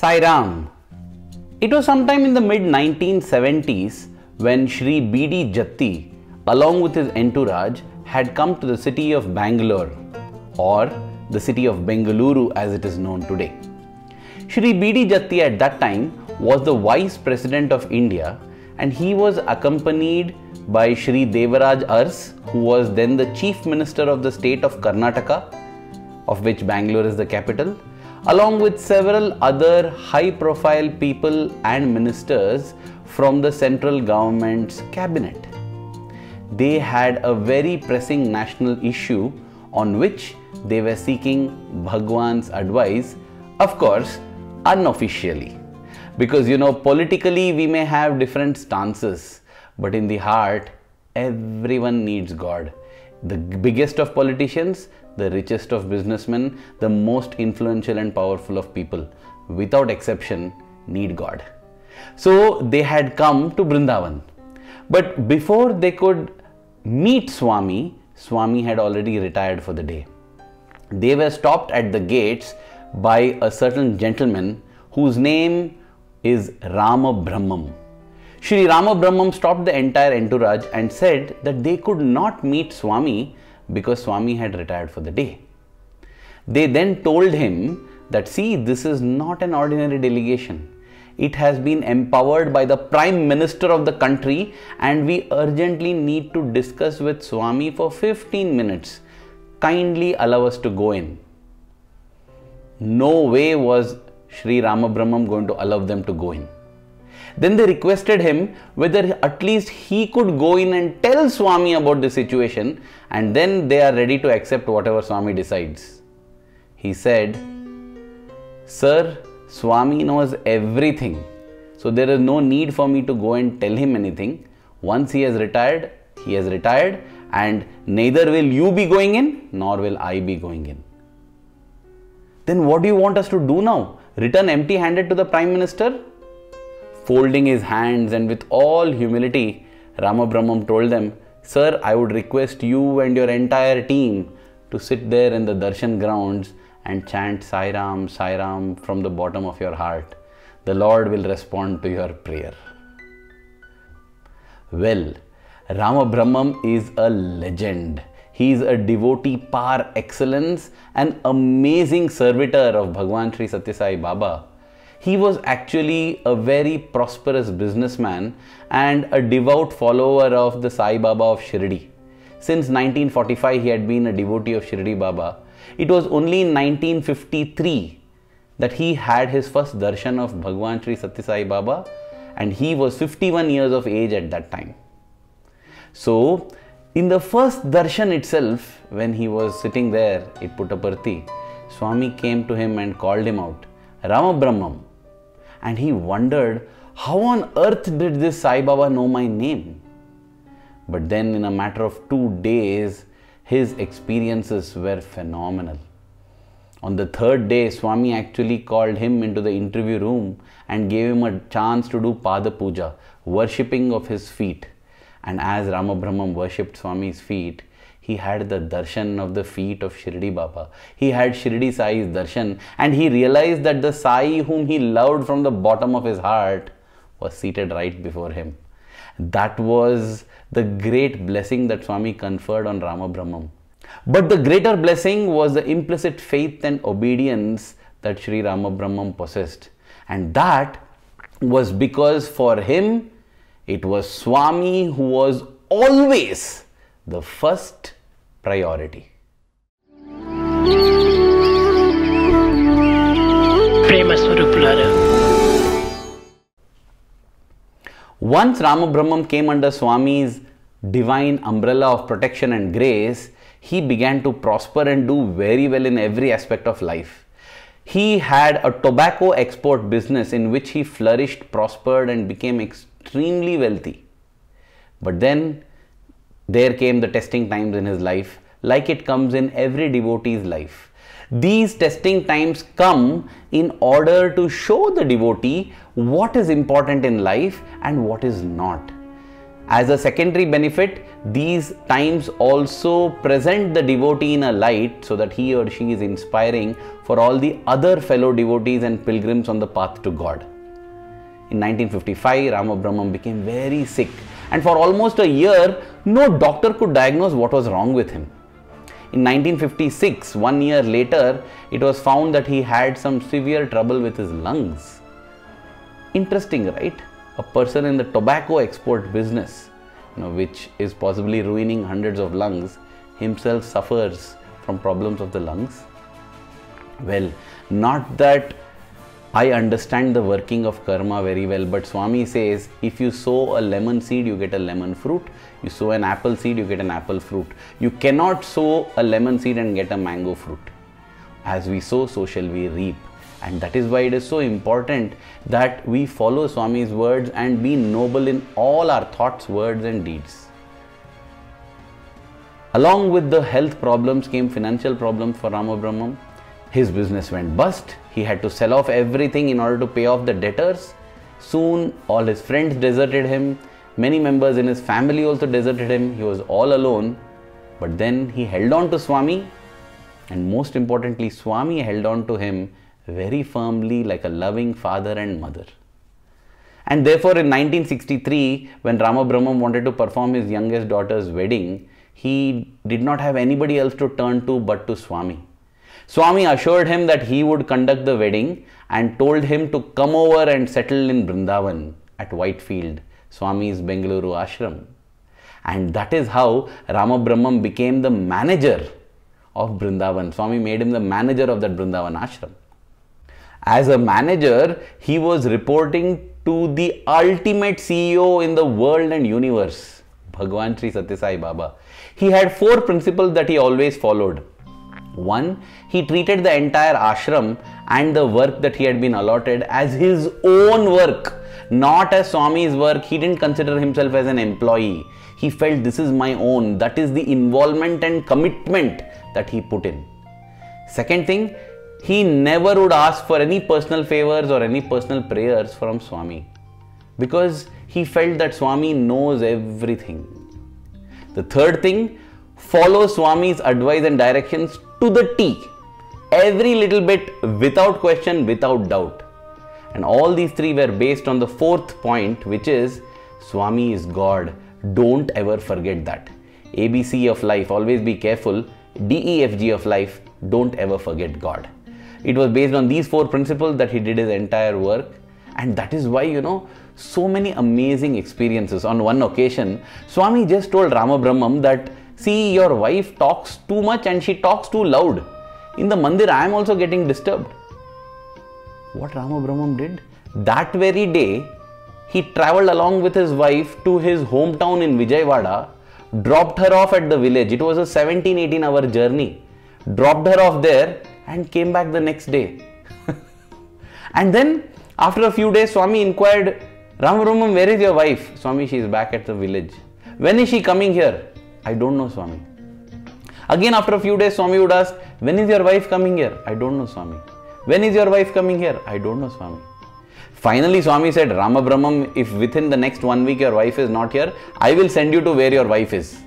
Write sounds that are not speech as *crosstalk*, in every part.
Sai Ram. It was sometime in the mid 1970s when Shri B.D. Jatti, along with his entourage, had come to the city of Bangalore, or the city of Bengaluru as it is known today. Shri B.D. Jatti at that time was the Vice President of India and he was accompanied by Shri Devaraj Urs, who was then the Chief Minister of the state of Karnataka, of which Bangalore is the capital, along with several other high profile people and ministers from the central government's cabinet. They had a very pressing national issue on which they were seeking Bhagwan's advice, of course, unofficially. Because you know, politically we may have different stances, but in the heart, everyone needs God. The biggest of politicians, the richest of businessmen, the most influential and powerful of people, without exception, need God. So they had come to Brindavan. But before they could meet Swami, Swami had already retired for the day. They were stopped at the gates by a certain gentleman whose name is Rama Brahmam. Sri Rama Brahmam stopped the entire entourage and said that they could not meet Swami because Swami had retired for the day. They then told him that, see, this is not an ordinary delegation. It has been empowered by the Prime Minister of the country, and we urgently need to discuss with Swami for 15 minutes. Kindly allow us to go in. No way was Sri Ramabrahmam going to allow them to go in. Then they requested him whether at least he could go in and tell Swami about the situation, and then they are ready to accept whatever Swami decides. He said, Sir, Swami knows everything, so there is no need for me to go and tell him anything. Once he has retired, he has retired, and neither will you be going in, nor will I be going in. Then what do you want us to do now? Return empty handed to the Prime Minister? Folding his hands and with all humility, Ramabrahmam told them, Sir, I would request you and your entire team to sit there in the darshan grounds and chant Sai Ram, Sai Ram from the bottom of your heart. The Lord will respond to your prayer. Well, Ramabrahmam is a legend. He is a devotee par excellence, an amazing servitor of Bhagwan Sri Sathya Sai Baba. He was actually a very prosperous businessman and a devout follower of the Sai Baba of Shirdi. Since 1945, he had been a devotee of Shirdi Baba. It was only in 1953 that he had his first darshan of Bhagwan Sri Sathya Sai Baba, and he was 51 years of age at that time. So, in the first darshan itself, when he was sitting there at Puttaparthi, Swami came to him and called him out, Rama Brahmam. And he wondered, how on earth did this Sai Baba know my name? But then, in a matter of two days, his experiences were phenomenal. On the third day, Swami actually called him into the interview room and gave him a chance to do Pada Puja, worshipping of his feet. And as Ramabrahmam worshipped Swami's feet, he had the darshan of the feet of Shirdi Baba. He had Shirdi Sai's darshan and he realized that the Sai whom he loved from the bottom of his heart was seated right before him. That was the great blessing that Swami conferred on Rama Ramabrahmam. But the greater blessing was the implicit faith and obedience that Sri Ramabrahmam possessed. And that was because for him it was Swami who was always the first priority. Once Ramabrahmam came under Swami's divine umbrella of protection and grace, he began to prosper and do very well in every aspect of life. He had a tobacco export business in which he flourished, prospered, and became extremely wealthy. But then there came the testing times in his life like it comes in every devotee's life. These testing times come in order to show the devotee what is important in life and what is not. As a secondary benefit, these times also present the devotee in a light so that he or she is inspiring for all the other fellow devotees and pilgrims on the path to God. In 1955, Rama Brahmam became very sick, and for almost a year, no doctor could diagnose what was wrong with him. In 1956, one year later, it was found that he had some severe trouble with his lungs. Interesting, right? a person in the tobacco export business, you know, which is possibly ruining hundreds of lungs, himself suffers from problems of the lungs? Well, not that I understand the working of karma very well, but Swami says if you sow a lemon seed, you get a lemon fruit. You sow an apple seed, you get an apple fruit. You cannot sow a lemon seed and get a mango fruit. As we sow, so shall we reap. And that is why it is so important that we follow Swami's words and be noble in all our thoughts, words, and deeds. Along with the health problems came financial problems for Rama Brahmam. His business went bust. He had to sell off everything in order to pay off the debtors. Soon, all his friends deserted him. Many members in his family also deserted him. He was all alone. But then he held on to Swami, and most importantly, Swami held on to him very firmly like a loving father and mother. And therefore, in 1963, when Rama Brahmam wanted to perform his youngest daughter's wedding, he did not have anybody else to turn to but to Swami. Swami assured him that he would conduct the wedding and told him to come over and settle in Brindavan at Whitefield, Swami's Bengaluru ashram. And that is how Rama Brahmam became the manager of Brindavan. Swami made him the manager of that Brindavan ashram. As a manager, he was reporting to the ultimate CEO in the world and universe, Bhagwan Sri Sathya Sai Baba. He had four principles that he always followed. One, he treated the entire ashram and the work that he had been allotted as his own work, not as Swami's work. He didn't consider himself as an employee. He felt this is my own. That is the involvement and commitment that he put in. Second thing, he never would ask for any personal favors or any personal prayers from Swami because he felt that Swami knows everything. The third thing, follow Swami's advice and directions to the T. Every little bit without question, without doubt. And all these three were based on the fourth point, which is Swami is God. Don't ever forget that. ABC of life, always be careful. DEFG of life, don't ever forget God. It was based on these four principles that he did his entire work. And that is why, you know, so many amazing experiences. On one occasion, Swami just told Rama Brahmam that, see, your wife talks too much and she talks too loud. In the mandir, I am also getting disturbed. What Rama Brahmam did? That very day, he traveled along with his wife to his hometown in Vijayawada, dropped her off at the village. It was a 17 18 hour journey. Dropped her off there and came back the next day. *laughs* and then, after a few days, Swami inquired, Ramabrahmam, where is your wife? Swami, she is back at the village. When is she coming here? I don't know, Swami. Again, after a few days, Swami would ask, When is your wife coming here? I don't know, Swami. When is your wife coming here? I don't know, Swami. Finally, Swami said, Rama Brahmam, if within the next one week your wife is not here, I will send you to where your wife is.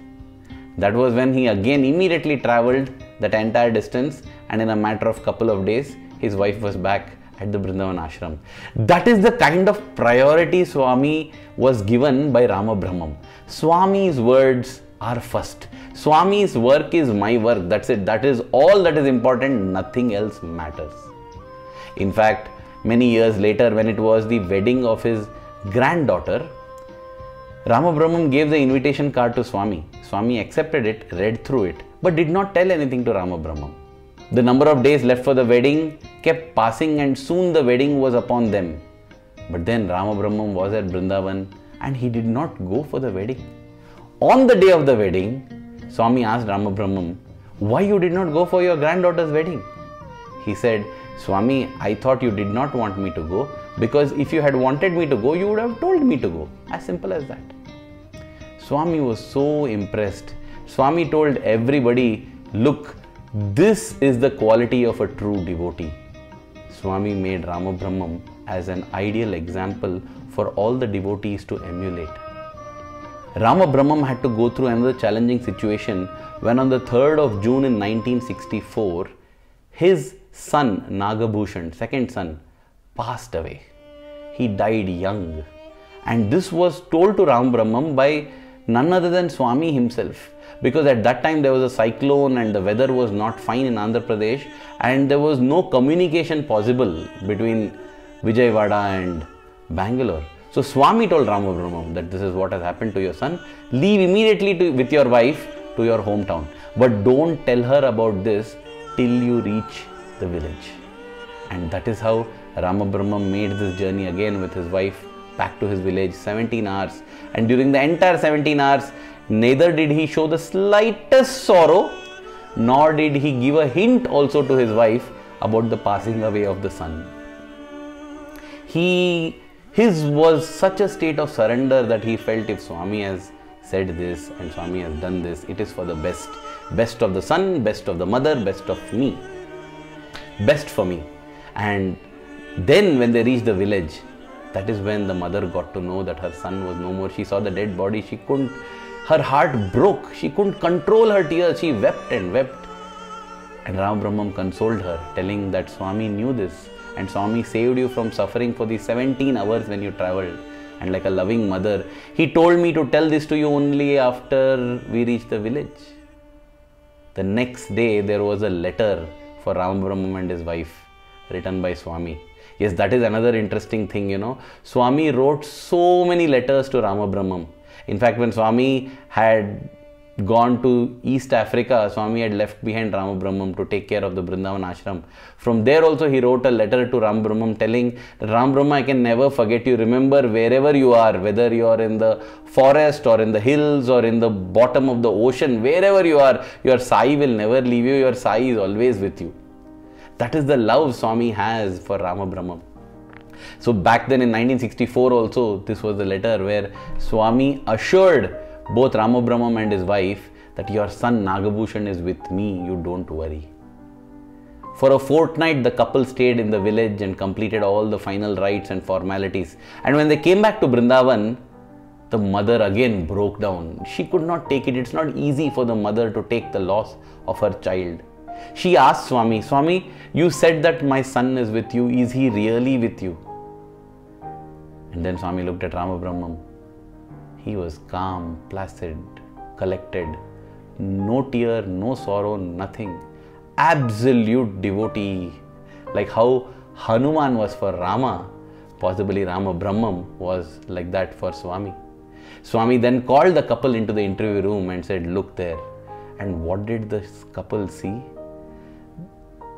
That was when he again immediately traveled that entire distance and in a matter of couple of days his wife was back at the Brindavan ashram. That is the kind of priority Swami was given by Rama Brahmam. Swami's words are first. Swami's work is my work. That's it. That is all that is important. Nothing else matters. In fact, many years later, when it was the wedding of his granddaughter, Rama Brahmam gave the invitation card to Swami. Swami accepted it, read through it, but did not tell anything to Rama Brahmam. The number of days left for the wedding kept passing, and soon the wedding was upon them. But then Rama Brahmam was at Brindavan and he did not go for the wedding. On the day of the wedding, Swami asked Rama Brahmam, Why you did not go for your granddaughter's wedding? He said, Swami, I thought you did not want me to go because if you had wanted me to go, you would have told me to go. As simple as that. Swami was so impressed. Swami told everybody, Look, this is the quality of a true devotee. Swami made Rama Brahmam as an ideal example for all the devotees to emulate. Rama Brahmam had to go through another challenging situation when on the 3rd of June in 1964, his son Nagabhushan, second son, passed away. He died young. And this was told to Ram Brahmam by none other than Swami himself. Because at that time there was a cyclone and the weather was not fine in Andhra Pradesh and there was no communication possible between Vijayawada and Bangalore. So Swami told Ramabrahmam that this is what has happened to your son. Leave immediately to, with your wife to your hometown. But don't tell her about this till you reach the village. And that is how Ramabrahmam made this journey again with his wife back to his village 17 hours. And during the entire 17 hours, neither did he show the slightest sorrow, nor did he give a hint also to his wife about the passing away of the son. He his was such a state of surrender that he felt if Swami has said this and Swami has done this, it is for the best. Best of the son, best of the mother, best of me. Best for me. And then when they reached the village, that is when the mother got to know that her son was no more. She saw the dead body. She couldn't, her heart broke. She couldn't control her tears. She wept and wept. And Ram Brahmam consoled her, telling that Swami knew this and Swami saved you from suffering for these 17 hours when you traveled. And like a loving mother, he told me to tell this to you only after we reached the village. The next day, there was a letter for Ram Brahmam and his wife written by Swami. Yes, that is another interesting thing, you know. Swami wrote so many letters to Rama Brahmam. In fact, when Swami had gone to East Africa, Swami had left behind Rama Brahmam to take care of the Brindavan ashram. From there also he wrote a letter to Ram Brahmam telling Ram Brahma, I can never forget you. Remember wherever you are, whether you are in the forest or in the hills or in the bottom of the ocean, wherever you are, your Sai will never leave you. Your Sai is always with you. That is the love Swami has for Rama Brahmam. So back then in 1964 also, this was the letter where Swami assured both Ramabrahmam and his wife that your son Nagabhushan is with me, you don't worry. For a fortnight, the couple stayed in the village and completed all the final rites and formalities. And when they came back to Brindavan, the mother again broke down. She could not take it. It's not easy for the mother to take the loss of her child. She asked Swami, Swami, you said that my son is with you. Is he really with you? And then Swami looked at Ramabrahmam he was calm, placid, collected, no tear, no sorrow, nothing. Absolute devotee. Like how Hanuman was for Rama, possibly Rama Brahmam was like that for Swami. Swami then called the couple into the interview room and said, Look there. And what did this couple see?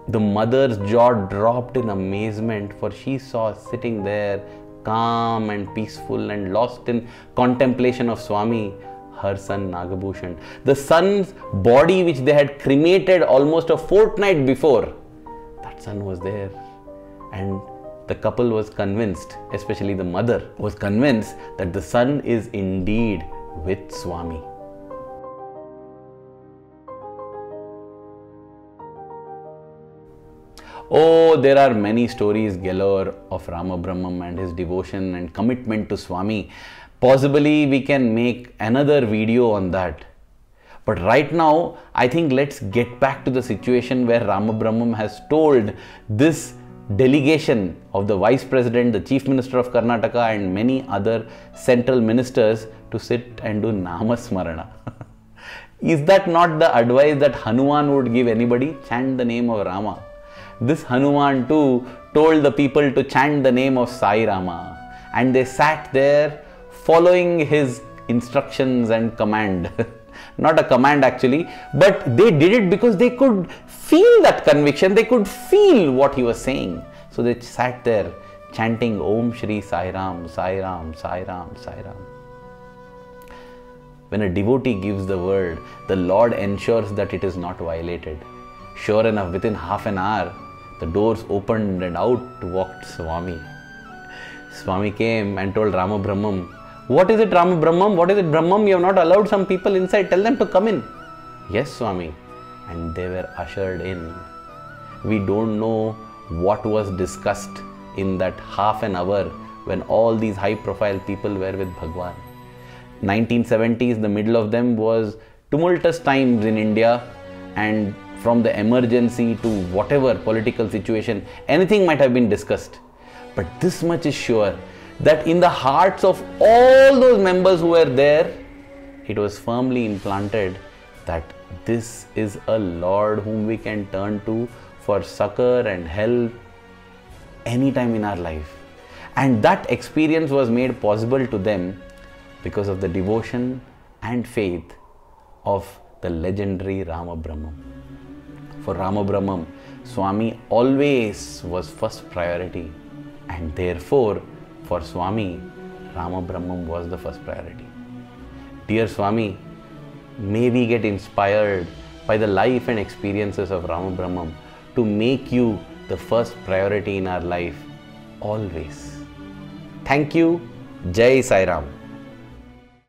The mother's jaw dropped in amazement, for she saw sitting there calm and peaceful and lost in contemplation of Swami, her son Nagabhushan. The son's body, which they had cremated almost a fortnight before, that son was there. And the couple was convinced, especially the mother, was convinced that the son is indeed with Swami. Oh, there are many stories galore of Rama Brahmam and his devotion and commitment to Swami. Possibly we can make another video on that. But right now, I think let's get back to the situation where Rama Brahmam has told this delegation of the Vice President, the Chief Minister of Karnataka, and many other central ministers to sit and do Namasmarana. *laughs* Is that not the advice that Hanuman would give anybody? Chant the name of Rama. This Hanuman too told the people to chant the name of Sai Rama and they sat there following his instructions and command. *laughs* Not a command actually, but they did it because they could feel that conviction, they could feel what he was saying. So they sat there chanting Om Shri Sai Ram, Sai Ram, Sai Ram, Sai Ram. When a devotee gives the word, the Lord ensures that it is not violated. Sure enough, within half an hour, the doors opened and out walked Swami. Swami came and told Rama Brahmam, What is it, Rama Brahmam? What is it, Brahmam? You have not allowed some people inside. Tell them to come in. Yes, Swami. And they were ushered in. We don't know what was discussed in that half an hour when all these high profile people were with Bhagwan. 1970s, the middle of them was tumultuous times in India, and from the emergency to whatever political situation, anything might have been discussed. But this much is sure that in the hearts of all those members who were there, it was firmly implanted that this is a Lord whom we can turn to for succor and help anytime in our life. And that experience was made possible to them because of the devotion and faith of the legendary Rama Brahmam. For Rama Brahmam, Swami always was first priority, and therefore, for Swami, Rama Brahmam was the first priority. Dear Swami, may we get inspired by the life and experiences of Rama Brahmam to make you the first priority in our life always. Thank you. Jai Sai Ram.